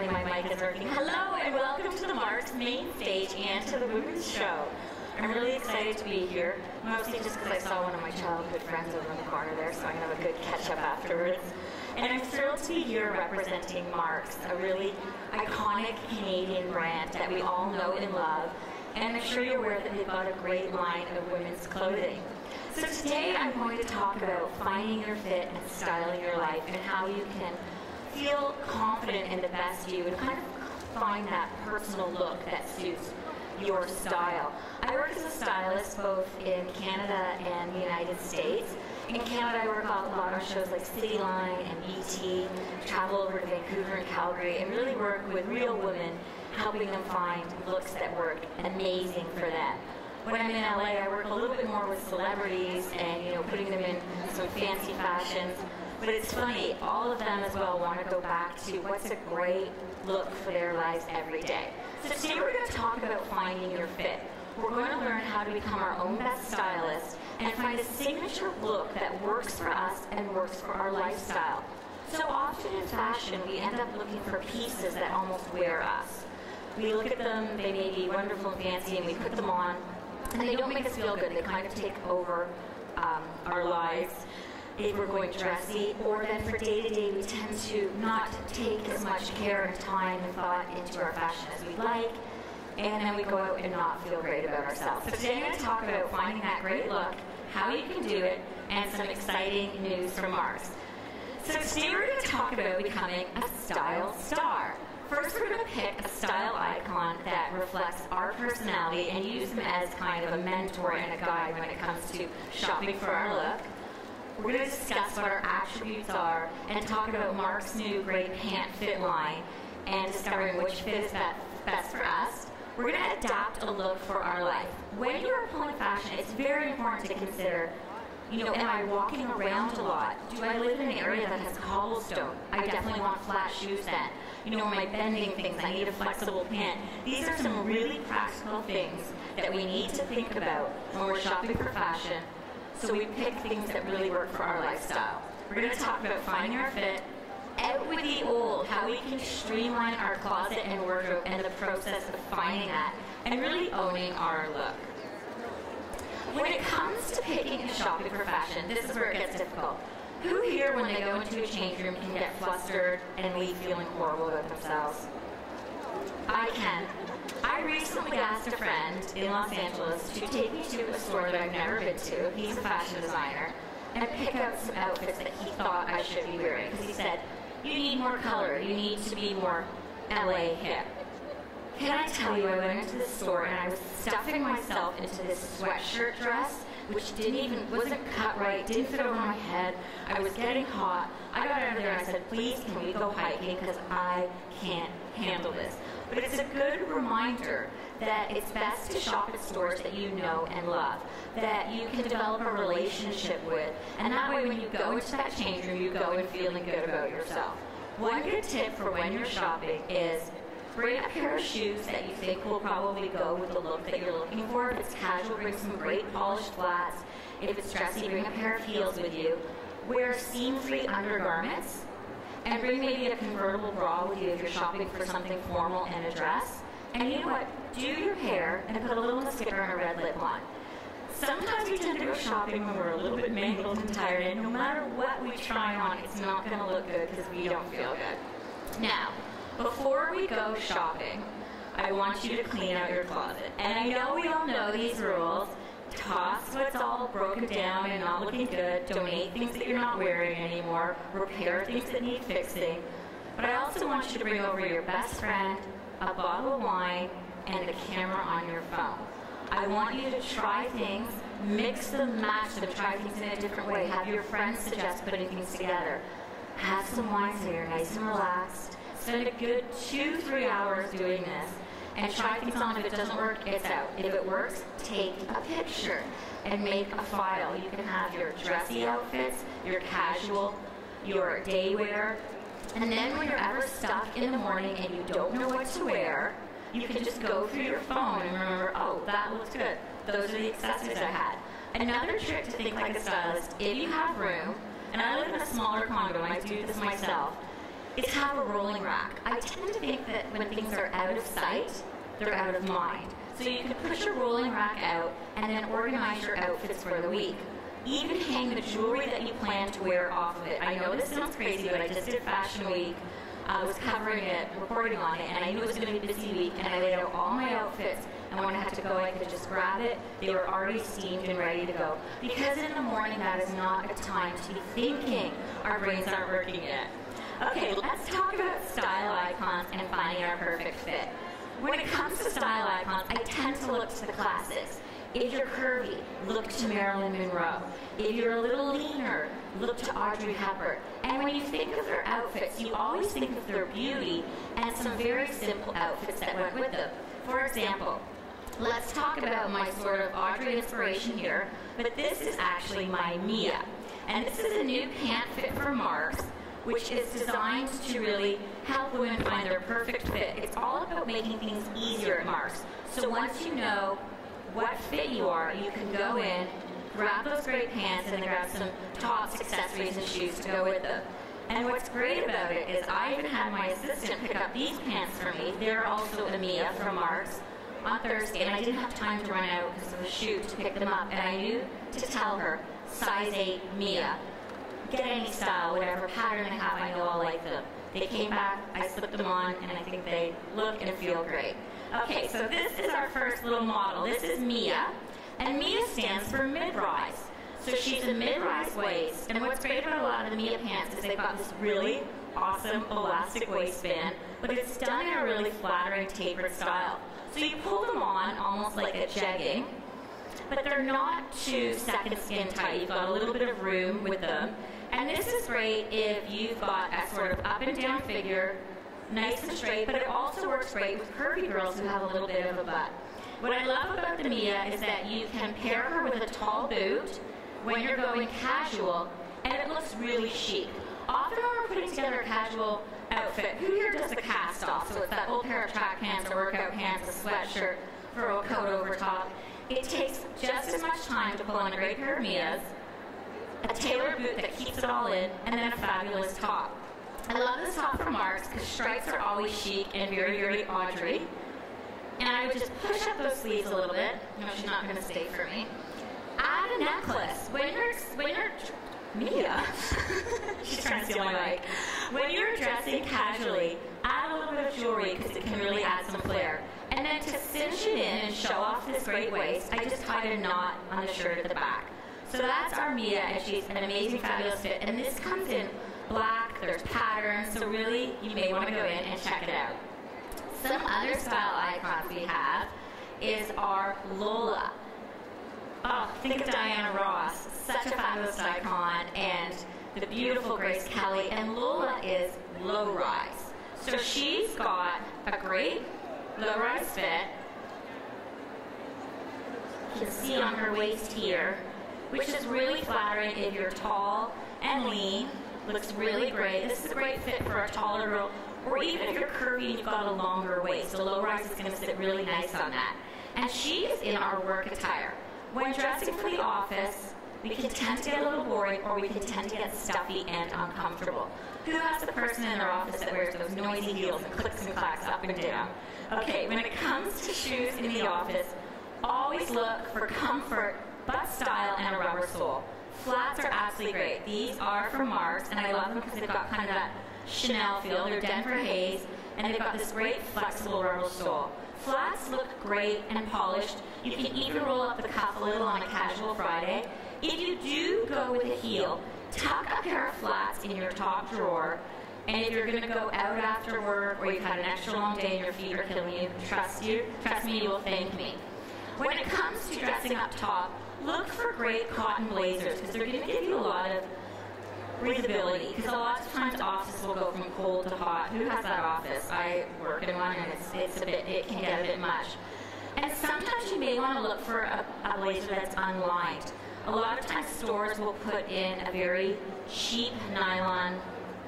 Apparently my mic is working. Hello and welcome to the Mark's main stage and to the Women's Show. I'm really excited to be here, mostly just because I saw one of my childhood friends over in the corner there, so I'm going to have a good catch up afterwards. And I'm thrilled to be here representing Mark's, a really iconic Canadian brand that we all know and love. And I'm sure you're aware that they've got a great line of women's clothing. So today I'm going to talk about finding your fit and styling your life and how you can feel confident in the best you and kind of find that personal look that suits your style. I work as a stylist both in Canada and the United States. In Canada, I work on a lot of shows like Cityline and BT, travel over to Vancouver and Calgary, and really work with real women, helping them find looks that work amazing for them. When I'm in LA, I work a little bit more with celebrities and you know putting them in some fancy fashions. But it's funny, all of them as well want to go back to what's a great look for their lives every day. So today we're going to talk about finding your fit. We're going to learn how to become our own best stylist and find a signature look that works for us and works for our lifestyle. So often in fashion, we end up looking for pieces that almost wear us. We look at them, they may be wonderful and fancy, and we put them on, and they don't make us feel good. They kind of take over um, our lives if we're going dressy, or then for day to day, we tend to not take as much care and time and thought into our fashion as we'd like, and then we go out and not feel great about ourselves. So today I'm going to talk about finding that great look, how you can do it, and some exciting news from Mark's. So today we're going to talk about becoming a style star. First, we're going to pick a style icon that reflects our personality and use them as kind of a mentor and a guide when it comes to shopping for our look. We're going to discuss what our attributes are and talk about Mark's new great pant fit line and discovering which fit is best for us. We're going to adapt a look for our life. When you're pulling fashion, it's very important to consider you know, am I walking around a lot? Do I live in an area that has cobblestone? I definitely want flat shoes then. You know, I bending things? I need a flexible pant. These are some really practical things that we need to think about when we're shopping for fashion so we pick things that really work for our lifestyle. We're going to talk about finding our fit, out with the old, how we can streamline our closet and wardrobe and the process of finding that, and really owning our look. When it comes to picking and shopping for fashion, this is where it gets difficult. Who here, when they go into a change room, can get flustered and leave feeling horrible about themselves? I can. I recently asked a friend in Los Angeles to take me to a store that I've never been to. He's a fashion designer. And pick out some outfits that he thought I should be wearing. Because he said, you need more color. You need to be more LA hip. Can I tell you, I went into the store and I was stuffing myself into this sweatshirt dress, which didn't even, wasn't cut right, didn't fit over my head. I was getting hot. I got out of there and I said, please, can we go hiking? Because I can't handle this. But it's a good reminder that it's best to shop at stores that you know and love, that you can develop a relationship with. And that way, when you go into that change room, you go in feeling good about yourself. One good tip for when you're shopping is bring a pair of shoes that you think will probably go with the look that you're looking for. If it's casual, bring some great polished flats. If it's dressy, bring a pair of heels with you. Wear seam-free undergarments and bring maybe a convertible bra with you if you're shopping for something formal and a dress. And you know what? Do your hair and put a little mascara and a red lip on. Sometimes we tend to go shopping when we're a little bit mangled and tired, and no matter what we try on, it's not going to look good because we don't feel good. Now, before we go shopping, I want you to clean out your closet. And I know we all know these rules, toss what's all broken down and not looking good, donate things that you're not wearing anymore, repair things that need fixing. But I also want you to bring over your best friend, a bottle of wine, and a camera on your phone. I want you to try things, mix them, match them, try things in a different way. Have your friends suggest putting things together. Have some wine so you're nice and relaxed. Spend a good two, three hours doing this and try things on. If it doesn't work, it's out. If it works, take a picture and make a file. You can have your dressy outfits, your casual, your day wear, and then when you're ever stuck in the morning and you don't know what to wear, you can just go through your phone and remember, oh, that looks good. Those are the accessories I had. Another trick to think like a stylist, if you have room, and I live in a smaller condo and I do this myself, is have a rolling rack. I tend to think that when things are out of sight, they're out of mind. So you can push your rolling rack out and then organize your outfits for the week. Even hang the jewelry that you plan to wear off of it. I know this sounds crazy, but I just did Fashion Week. I was covering it, reporting on it, and I knew it was going to be a busy week, and I laid out all my outfits. And when I had to go, I could just grab it. They were already steamed and ready to go. Because in the morning, that is not a time to be thinking. Our brains aren't working yet. Okay, let's talk about style icons and finding our perfect fit. When it comes to style icons, I tend to look to the classics. If you're curvy, look to Marilyn Monroe. If you're a little leaner, look to Audrey Hepburn. And when you think of their outfits, you always think of their beauty and some very simple outfits that went with them. For example, let's talk about my sort of Audrey inspiration here, but this is actually my Mia. And this is a new pant fit for Mark's which is designed to really help women find their perfect fit. It's all about making things easier at Mark's. So once you know what fit you are, you can go in, grab those great pants, and then grab some tops, accessories, and shoes to go with them. And what's great about it is I even had my assistant pick up these pants for me. They're also a Mia from Mark's on Thursday, and I didn't have time to run out because of the shoot to pick them up. And I knew to tell her, size 8 Mia get any style, whatever pattern they have, I know I'll like them. They came back, I slipped them on, and I think they look and feel great. Okay, so this is our first little model. This is Mia, and Mia stands for mid-rise. So she's a mid-rise waist, and what's great about a lot of the Mia pants is they've got this really awesome elastic waistband, but it's done in a really flattering tapered style. So you pull them on almost like a jegging, but they're not too second skin tight. You've got a little bit of room with them. And this is great if you've got a sort of up and down figure, nice and straight, but it also works great with curvy girls who have a little bit of a butt. What I love about the Mia is that you can pair her with a tall boot when you're going casual, and it looks really chic. Often when we're putting together a casual outfit, who here does a cast off? So it's that old pair of track pants or workout pants, a sweatshirt, fur coat over top. It takes just as much time to pull on a great pair of Mias a tailored boot that keeps it all in, and then a fabulous top. I love this top from Mark's because stripes are always chic and very, very Audrey. And I would just push up those sleeves a little bit. No, she's not going to stay for me. Add a necklace. When you're, when you're, Mia, she's trying to steal my mic. When you're dressing casually, add a little bit of jewelry because it can really add some flair. And then to cinch it in and show off this great waist, I just tied a knot on the shirt at the back. So that's our Mia, and she's an amazing, fabulous fit. And this comes in black, there's patterns, so really you may want to go in and check it out. Some other style icons we have is our Lola. Oh, think of Diana Ross, such a fabulous icon, and the beautiful Grace Kelly, and Lola is low rise. So she's got a great low rise fit. You can see on her waist here, which is really flattering if you're tall and lean. Looks really great. This is a great fit for a taller girl, or even if you're curvy and you've got a longer waist. The low rise is going to sit really nice on that. And she is in our work attire. When dressing for the office, we can tend to get a little boring or we can tend to get stuffy and uncomfortable. Who has the person in their office that wears those noisy heels and clicks and clacks up and down? Okay, when it comes to shoes in the office, always look for comfort but style and a rubber sole. Flats are absolutely great. These are from Mark's, and I love them because they've got kind of that Chanel feel. They're Denver Hayes, and they've got this great flexible rubber sole. Flats look great and polished. You can even roll up the cuff a little on a casual Friday. If you do go with a heel, tuck a pair of flats in your top drawer. And if you're going to go out after work or you've had an extra long day and your feet are killing you, trust you, trust me, you will thank me. When it comes to dressing up top, look for great cotton blazers because they're going to give you a lot of breathability. Because a lot of times offices will go from cold to hot. Who has that office? I work in one, and it's, it's a bit it can get a bit much. And sometimes you may want to look for a, a blazer that's unlined. A lot of times stores will put in a very cheap nylon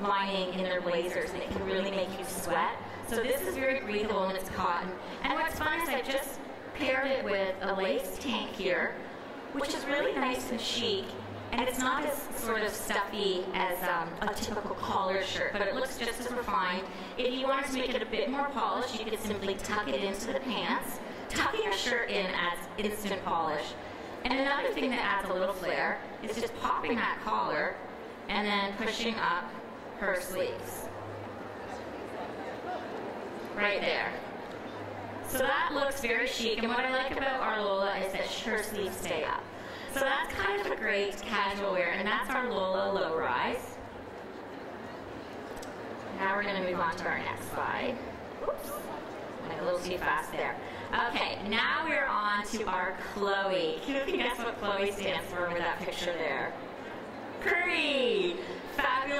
lining in their blazers, and it can really make you sweat. So this is very breathable and it's cotton. And what's fun is I just paired it with a lace tank here, which is really nice and chic. And it's not as sort of stuffy as um, a typical collared shirt, but it looks just as refined. If you wanted to make it a bit more polished, you could simply tuck it into the pants. Tucking your shirt in adds instant polish. And another thing that adds a little flair is just popping that collar and then pushing up her sleeves. Right there. So that looks very chic, and what I like about our Lola is that her sleeves stay up. So that's kind of a great casual wear, and that's our Lola low rise. Now we're going to move on to our next slide. Oops, went a little too fast there. Okay, now we're on to our Chloe. Can you guess what Chloe stands for with that picture there? Curvy! Fabulous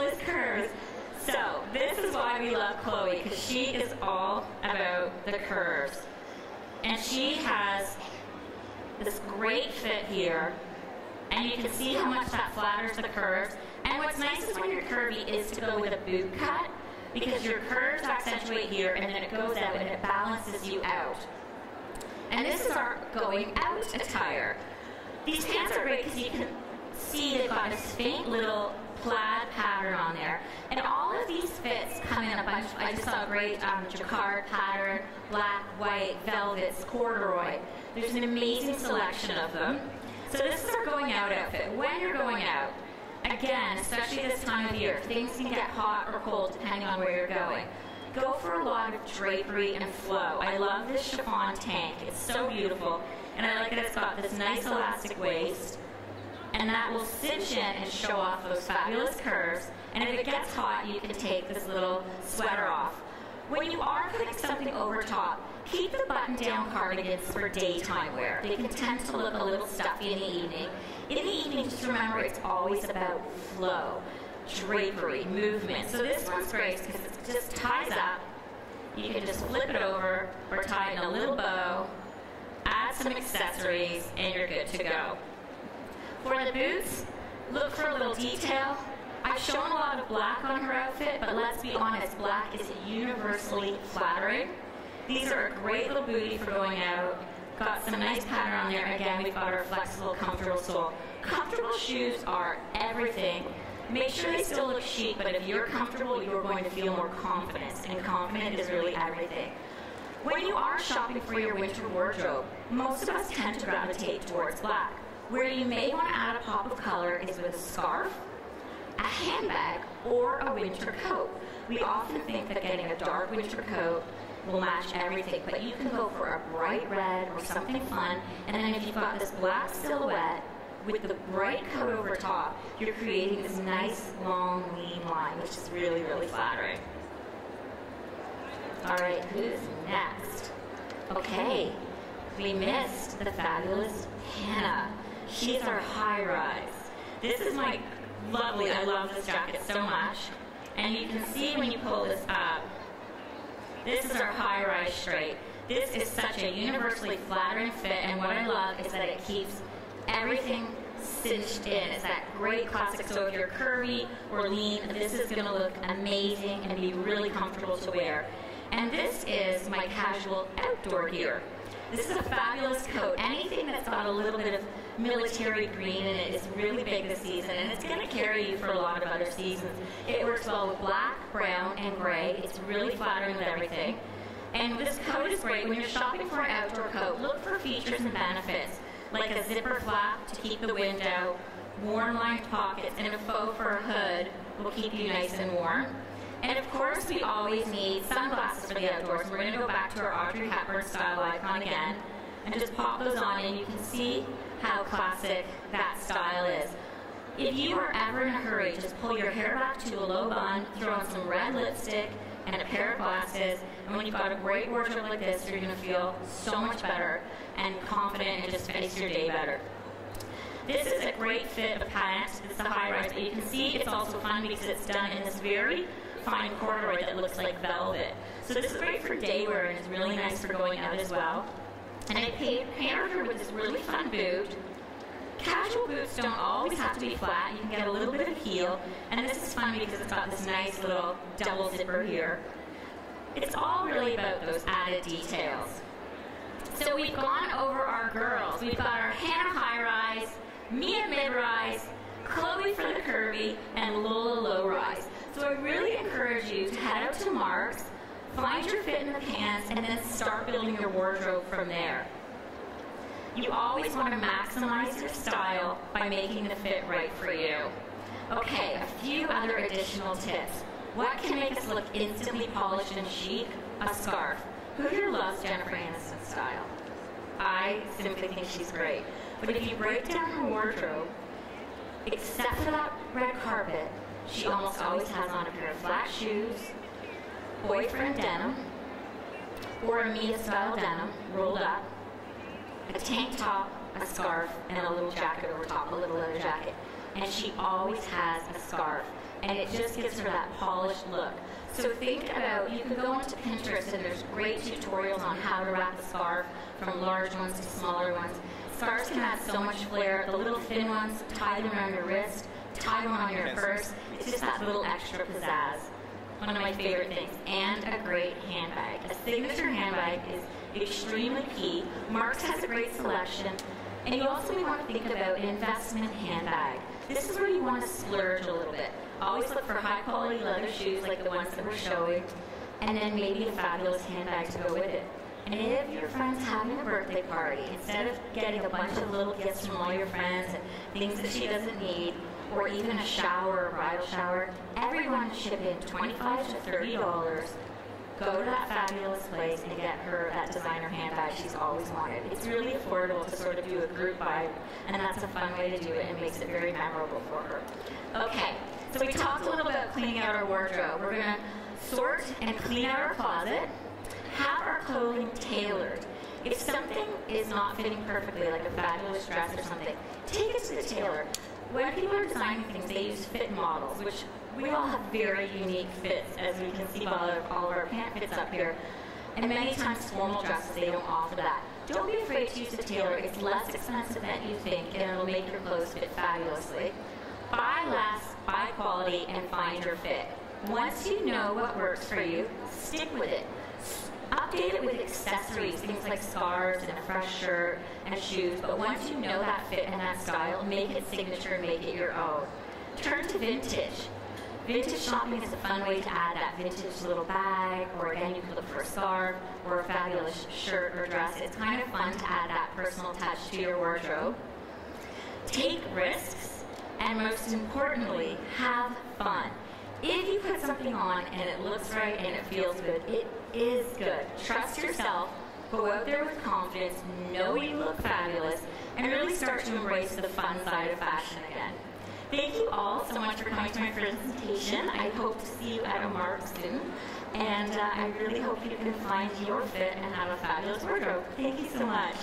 we love Chloe, because she is all about the curves. And she has this great fit here, and you can see how much that flatters the curves. And what's nice is when you're curvy is to go with a boot cut, because your curves accentuate here, and then it goes out and it balances you out. And this is our going out attire. These pants are great because you can see they've got this faint little plaid pattern on there. And all of these fits come in a bunch. I just saw a great um, jacquard pattern, black, white, velvets, corduroy. There's an amazing selection of them. So this is our going out outfit. When you're going out, again, especially this time of year, things can get hot or cold depending on where you're going. Go for a lot of drapery and flow. I love this chiffon tank. It's so beautiful. And I like that it's got this nice elastic waist and that will cinch in and show off those fabulous curves. And if it gets hot, you can take this little sweater off. When you are putting something over top, keep the button-down cardigans for daytime wear. They can tend to look a little stuffy in the evening. In the evening, just remember it's always about flow, drapery, movement. So this one's great because it just ties up. You can just flip it over or tie it in a little bow, add some accessories, and you're good to go. For the boots, look for a little detail. I've shown a lot of black on her outfit, but let's be honest, black is universally flattering. These are a great little booty for going out. Got some nice pattern on there. Again, we've got our flexible, comfortable sole. Comfortable shoes are everything. Make sure they still look chic, but if you're comfortable, you're going to feel more confidence, and confident is really everything. When you are shopping for your winter wardrobe, most of us tend to gravitate towards black. Where you may want to add a pop of color is with a scarf, a handbag, or a winter coat. We often think that getting a dark winter coat will match everything, but you can go for a bright red or something fun, and then if you've got this black silhouette with the bright coat over top, you're creating this nice, long, lean line, which is really, really flattering. All right, who's next? Okay, we missed the fabulous Hannah. She's our high rise. This is my lovely, I love this jacket so much. And you can see when you pull this up, this is our high rise straight. This is such a universally flattering fit, and what I love is that it keeps everything cinched in. It's that great classic, so if you're curvy or lean, this is gonna look amazing and be really comfortable to wear. And this is my casual outdoor gear. This is a fabulous coat. Anything that's got a little bit of military green in it is really big this season, and it's going to carry you for a lot of other seasons. It works well with black, brown, and gray. It's really flattering with everything. And this coat is great. When you're shopping for an outdoor coat, look for features and benefits, like a zipper flap to keep the wind out, warm lined pockets, and a faux fur hood will keep you nice and warm. And of course, we always need sunglasses for the outdoors. We're going to go back to our Audrey Hepburn style icon again and just pop those on and you can see how classic that style is. If you are ever in a hurry, just pull your hair back to a low bun, throw on some red lipstick and a pair of glasses, and when you've got a great wardrobe like this, you're going to feel so much better and confident and just face your day better. This is a great fit of pants. It's a high rise, but you can see it's also fun because it's done in this very fine corduroy that looks like velvet. So this is great for day wear and it's really nice for going out as well. And I paired her with this really fun boot. Casual boots don't always have to be flat. You can get a little bit of heel. And this is fun because it's got this nice little double zipper here. It's all really about those added details. So we've gone over our girls. We've got our Hannah high rise, Mia mid rise, Chloe for the curvy, and Lola low rise. So I really encourage you to head out to Mark's, find your fit in the pants, and then start building your wardrobe from there. You always want to maximize your style by making the fit right for you. Okay, a few other additional tips. What can make us look instantly polished and chic? A scarf. Who here loves Jennifer Aniston's style? I simply think she's great. But if you break down her wardrobe, except for that red carpet, she almost always has on a pair of flat shoes, boyfriend denim, or a Mia style denim rolled up, a tank top, a scarf, and a little jacket over top, a little leather jacket. And she always has a scarf. And it just gives her that polished look. So think about, you can go onto Pinterest and there's great tutorials on how to wrap a scarf from large ones to smaller ones. Scarves can add so much flair. The little thin ones, tie them around your wrist, tie one on your purse. It's just that little extra pizzazz. One of my favorite things. And a great handbag. A signature handbag is extremely key. Mark's has a great selection. And you also may want to think about an investment handbag. This is where you want to splurge a little bit. Always look for high quality leather shoes like the ones that we're showing, and then maybe a fabulous handbag to go with it. And if your friend's having a birthday party, instead of getting a bunch of little gifts from all your friends and things that she doesn't need, or even a shower or bridal shower, everyone should in 25 to $30 go to that fabulous place and get her that designer handbag she's always wanted. It's really affordable to sort of do a group buy, and that's a fun way to do it and makes it very memorable for her. Okay, so we talked a little about cleaning out our wardrobe. We're going to sort and clean out our closet, have our clothing tailored. If something is not fitting perfectly, like a fabulous dress or something, take it to the tailor. When people are designing things, they use fit models, which we all have very unique fits, as we can see by all of, all of our pant fits up here. And many times formal dresses, they don't offer that. Don't be afraid to use a tailor. It's less expensive than you think, and it'll make your clothes fit fabulously. Buy less, buy quality, and find your fit. Once you know what works for you, stick with it. Update it with accessories, things like scarves and a fresh shirt and shoes, but once you know that fit and that style, make it signature, make it your own. Turn to vintage. Vintage shopping is a fun way to add that vintage little bag, or again, you could look for a scarf or a fabulous shirt or dress. It's kind of fun to add that personal touch to your wardrobe. Take risks, and most importantly, have fun. If you put something on and it looks right and it feels good, it is good. Trust yourself, go out there with confidence, know you look fabulous, and really start to embrace the fun side of fashion again. Thank you all so much for coming to my presentation. I hope to see you at a Mark soon. And uh, I really hope you can find your fit and have a fabulous wardrobe. Thank you so much.